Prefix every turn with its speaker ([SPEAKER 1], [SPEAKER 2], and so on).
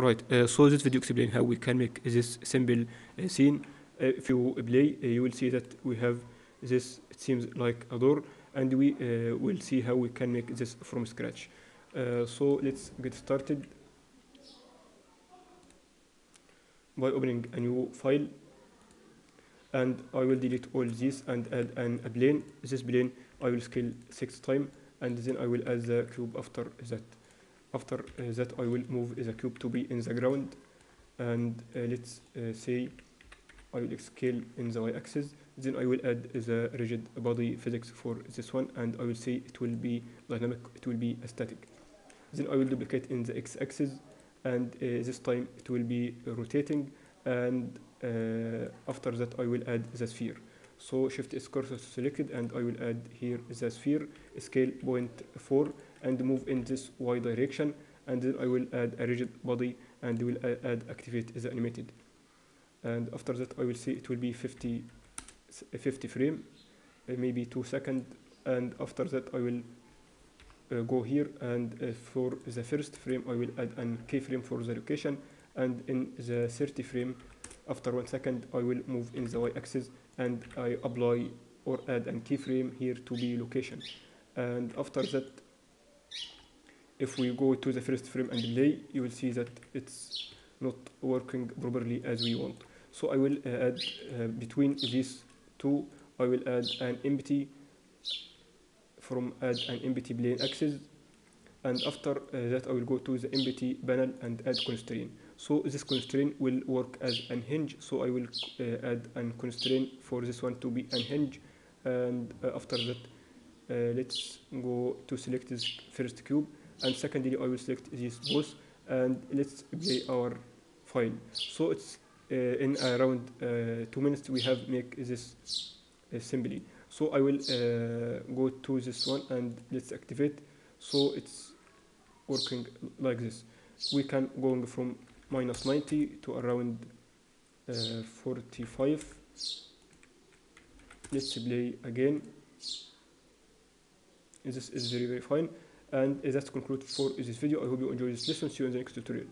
[SPEAKER 1] Right, uh, so this video explain how we can make this simple uh, scene. Uh, if you play, you will see that we have this, it seems like a door, and we will see how we can make this from scratch. So let's get started by opening a new file. And I will delete all this and add an, a plane. This plane I will scale six times, and then I will add the cube after that. After uh, that, I will move the cube to be in the ground, and uh, let's uh, say I will scale in the y-axis. Then I will add the rigid body physics for this one, and I will say it will be dynamic, it will be static. Then I will duplicate in the x-axis, and uh, this time it will be rotating, and uh, after that I will add the sphere. So shift is cursor selected, and I will add here the sphere, scale 0.4, and move in this y direction and then I will add a rigid body and will add, activate the animated. And after that I will see it will be 50 50 frame uh, maybe 2 second and after that I will uh, go here and uh, for the first frame I will add an keyframe for the location and in the 30 frame after 1 second I will move in the y-axis and I apply or add an keyframe here to be location. And after that if we go to the first frame and delay you will see that it's not working properly as we want. So I will uh, add uh, between these two, I will add an empty from add an empty plain axis and after uh, that I will go to the empty panel and add constraint. So this constraint will work as an hinge, so I will uh, add an constraint for this one to be an hinge and uh, after that uh, let's go to select this first cube and secondly I will select these both and let's play our file. So it's uh, in around uh, two minutes we have make this assembly. So I will uh, go to this one and let's activate. So it's working like this. We can going from minus 90 to around uh, 45 let's play again. This is very very fine and that concludes for this video. I hope you enjoyed this lesson. See you in the next tutorial